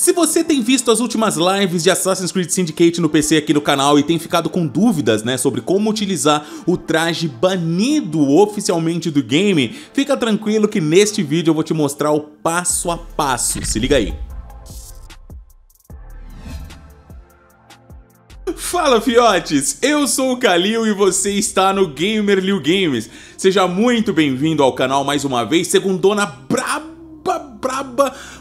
Se você tem visto as últimas lives de Assassin's Creed Syndicate no PC aqui no canal e tem ficado com dúvidas, né, sobre como utilizar o traje banido oficialmente do game, fica tranquilo que neste vídeo eu vou te mostrar o passo a passo, se liga aí. Fala fiotes, eu sou o Kalil e você está no Gamer Liu Games. Seja muito bem-vindo ao canal mais uma vez, segundona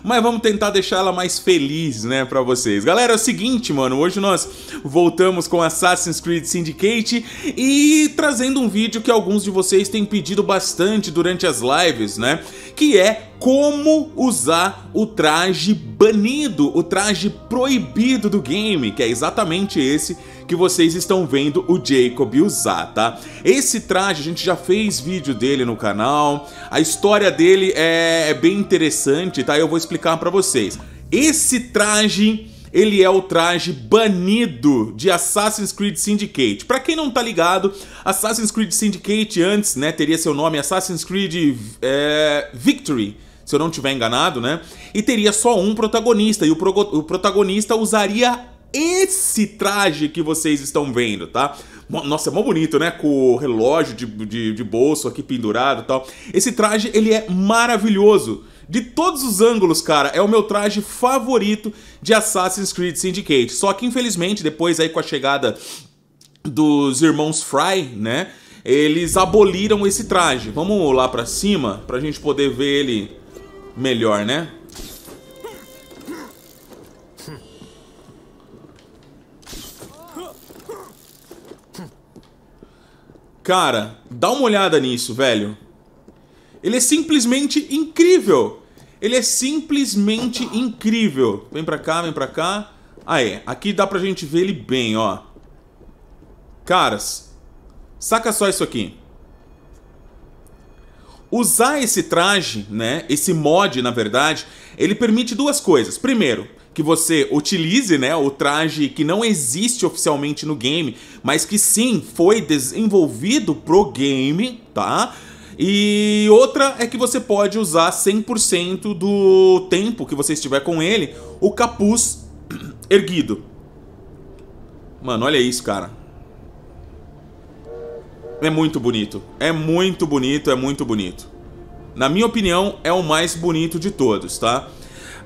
mas vamos tentar deixar ela mais feliz, né, pra vocês. Galera, é o seguinte, mano, hoje nós voltamos com Assassin's Creed Syndicate e trazendo um vídeo que alguns de vocês têm pedido bastante durante as lives, né, que é como usar o traje banido, o traje proibido do game, que é exatamente esse que vocês estão vendo o Jacob usar, tá? Esse traje, a gente já fez vídeo dele no canal, a história dele é, é bem interessante, tá? Eu vou explicar pra vocês. Esse traje ele é o traje banido de Assassin's Creed Syndicate. Para quem não tá ligado, Assassin's Creed Syndicate antes, né, teria seu nome Assassin's Creed é, Victory, se eu não tiver enganado, né? E teria só um protagonista, e o, pro, o protagonista usaria esse traje que vocês estão vendo, tá? Nossa, é mó bonito, né? Com o relógio de, de, de bolso aqui pendurado e tal. Esse traje, ele é maravilhoso. De todos os ângulos, cara, é o meu traje favorito de Assassin's Creed Syndicate. Só que, infelizmente, depois aí com a chegada dos irmãos Fry, né? Eles aboliram esse traje. Vamos lá pra cima pra gente poder ver ele melhor, né? Cara, dá uma olhada nisso, velho. Ele é simplesmente incrível. Ele é simplesmente incrível. Vem pra cá, vem pra cá. Aí, aqui dá pra gente ver ele bem, ó. Caras, saca só isso aqui. Usar esse traje, né, esse mod, na verdade, ele permite duas coisas. Primeiro, que você utilize, né, o traje que não existe oficialmente no game, mas que sim foi desenvolvido pro game, tá? E outra é que você pode usar 100% do tempo que você estiver com ele, o capuz erguido. Mano, olha isso, cara. É muito bonito. É muito bonito, é muito bonito. Na minha opinião, é o mais bonito de todos, tá?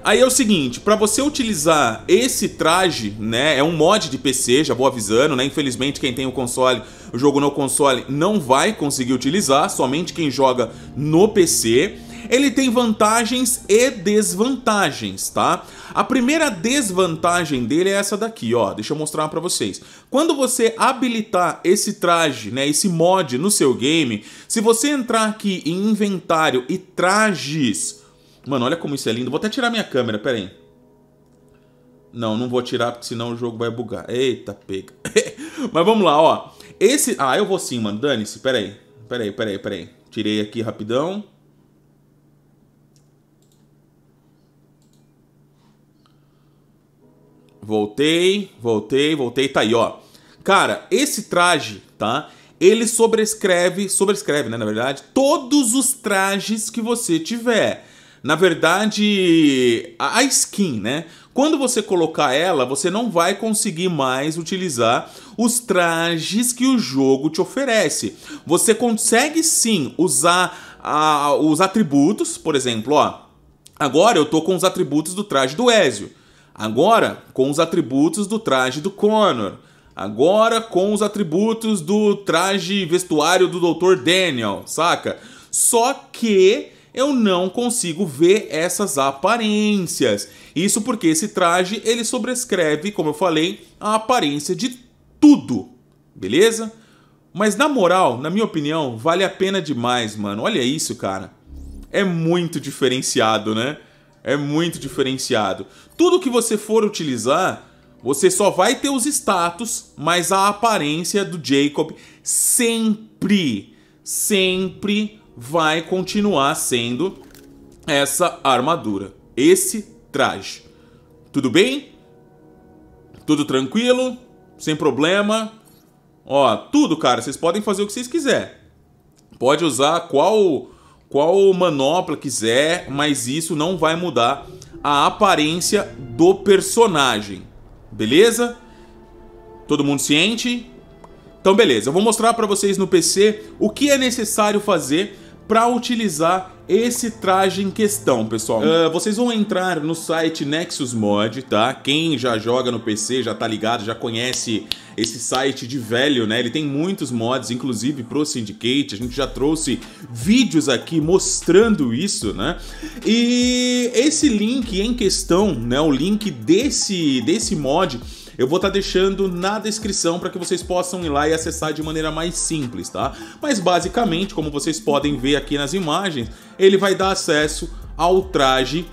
Aí é o seguinte, para você utilizar esse traje, né, é um mod de PC, já vou avisando, né, infelizmente quem tem o console, o jogo no console não vai conseguir utilizar, somente quem joga no PC. Ele tem vantagens e desvantagens, tá? A primeira desvantagem dele é essa daqui, ó, deixa eu mostrar para vocês. Quando você habilitar esse traje, né, esse mod no seu game, se você entrar aqui em inventário e trajes, Mano, olha como isso é lindo. Vou até tirar minha câmera, pera aí. Não, não vou tirar porque senão o jogo vai bugar. Eita, pega. Mas vamos lá, ó. Esse... Ah, eu vou sim, mano. Dane-se. Pera aí. Pera aí, pera aí, pera aí. Tirei aqui rapidão. Voltei, voltei, voltei. Tá aí, ó. Cara, esse traje, tá? Ele sobrescreve, sobrescreve, né, na verdade, todos os trajes que você tiver. Na verdade, a skin, né? Quando você colocar ela, você não vai conseguir mais utilizar os trajes que o jogo te oferece. Você consegue sim usar a, os atributos, por exemplo, ó. Agora eu tô com os atributos do traje do Ezio. Agora com os atributos do traje do Connor. Agora com os atributos do traje vestuário do Dr. Daniel, saca? Só que eu não consigo ver essas aparências. Isso porque esse traje ele sobrescreve, como eu falei, a aparência de tudo, beleza? Mas na moral, na minha opinião, vale a pena demais, mano. Olha isso, cara. É muito diferenciado, né? É muito diferenciado. Tudo que você for utilizar, você só vai ter os status, mas a aparência do Jacob sempre, sempre vai continuar sendo essa armadura, esse traje. Tudo bem? Tudo tranquilo? Sem problema? Ó, tudo, cara, vocês podem fazer o que vocês quiserem. Pode usar qual qual manopla quiser, mas isso não vai mudar a aparência do personagem. Beleza? Todo mundo ciente? Então beleza, eu vou mostrar para vocês no PC o que é necessário fazer para utilizar esse traje em questão, pessoal. Uh, vocês vão entrar no site Nexus Mod, tá? Quem já joga no PC já tá ligado, já conhece esse site de velho, né? Ele tem muitos mods, inclusive pro Syndicate. A gente já trouxe vídeos aqui mostrando isso, né? E esse link em questão, né? O link desse, desse mod eu vou estar tá deixando na descrição para que vocês possam ir lá e acessar de maneira mais simples, tá? Mas basicamente, como vocês podem ver aqui nas imagens, ele vai dar acesso ao traje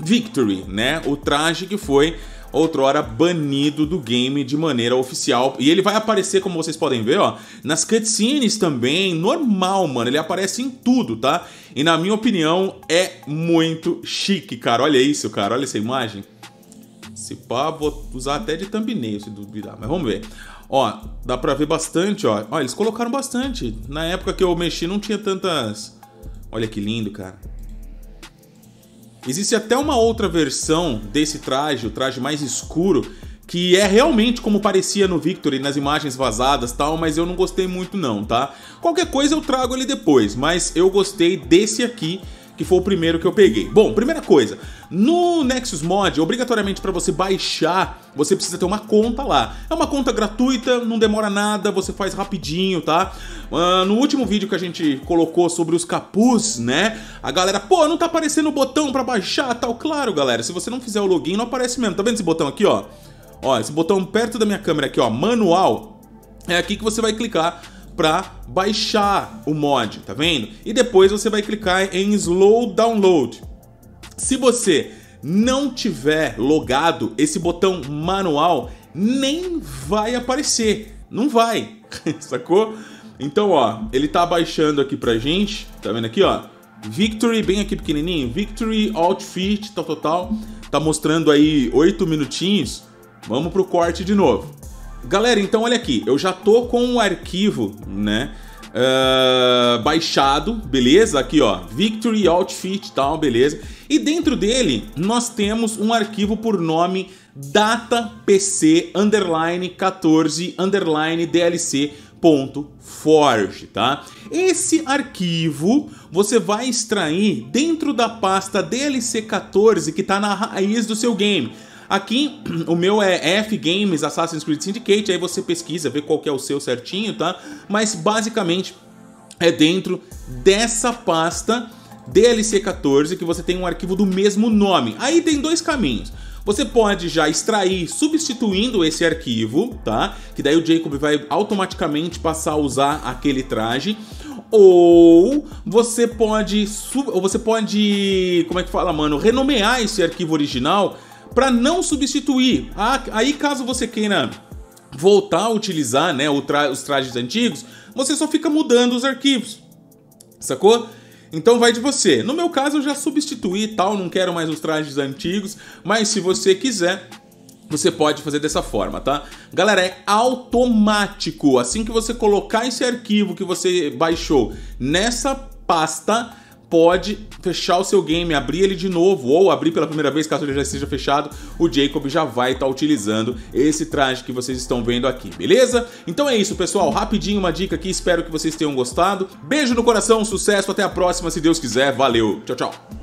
Victory, né? O traje que foi outrora banido do game de maneira oficial. E ele vai aparecer, como vocês podem ver, ó, nas cutscenes também, normal, mano. Ele aparece em tudo, tá? E na minha opinião, é muito chique, cara. Olha isso, cara. Olha essa imagem. Se pá, vou usar até de thumbnail se duvidar, mas vamos ver. Ó, dá pra ver bastante, ó. Ó, eles colocaram bastante. Na época que eu mexi não tinha tantas... Olha que lindo, cara. Existe até uma outra versão desse traje, o traje mais escuro, que é realmente como parecia no Victory, nas imagens vazadas tal, mas eu não gostei muito não, tá? Qualquer coisa eu trago ele depois, mas eu gostei desse aqui, que foi o primeiro que eu peguei. Bom, primeira coisa, no Nexus Mod, obrigatoriamente para você baixar, você precisa ter uma conta lá. É uma conta gratuita, não demora nada, você faz rapidinho, tá? Uh, no último vídeo que a gente colocou sobre os capuz, né? A galera, pô, não tá aparecendo o botão para baixar tal. Claro, galera, se você não fizer o login, não aparece mesmo. Tá vendo esse botão aqui, ó? Ó, esse botão perto da minha câmera aqui, ó, manual, é aqui que você vai clicar para baixar o mod, tá vendo? E depois você vai clicar em Slow Download. Se você não tiver logado, esse botão manual nem vai aparecer, não vai, sacou? Então, ó, ele tá baixando aqui pra gente, tá vendo aqui, ó? Victory, bem aqui pequenininho, Victory Outfit, tal, tal, tal. Tá mostrando aí 8 minutinhos. Vamos pro corte de novo. Galera, então olha aqui, eu já tô com o arquivo, né? Uh, baixado, beleza? Aqui ó, Victory Outfit e tal, beleza? E dentro dele nós temos um arquivo por nome datapc underline 14 underline DLC .forge, tá? Esse arquivo você vai extrair dentro da pasta DLC14 que está na raiz do seu game. Aqui, o meu é F Games Assassin's Creed Syndicate, aí você pesquisa, vê qual que é o seu certinho, tá? Mas basicamente é dentro dessa pasta DLC14 que você tem um arquivo do mesmo nome. Aí tem dois caminhos. Você pode já extrair substituindo esse arquivo, tá? Que daí o Jacob vai automaticamente passar a usar aquele traje. Ou você pode, ou você pode, como é que fala, mano, renomear esse arquivo original para não substituir. Ah, aí caso você queira voltar a utilizar né, os trajes antigos, você só fica mudando os arquivos, sacou? Então vai de você. No meu caso eu já substituí tal, não quero mais os trajes antigos, mas se você quiser, você pode fazer dessa forma, tá? Galera, é automático. Assim que você colocar esse arquivo que você baixou nessa pasta, pode fechar o seu game, abrir ele de novo ou abrir pela primeira vez caso ele já esteja fechado, o Jacob já vai estar tá utilizando esse traje que vocês estão vendo aqui, beleza? Então é isso, pessoal, rapidinho uma dica aqui, espero que vocês tenham gostado. Beijo no coração, sucesso, até a próxima, se Deus quiser, valeu, tchau, tchau.